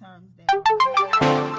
terms that.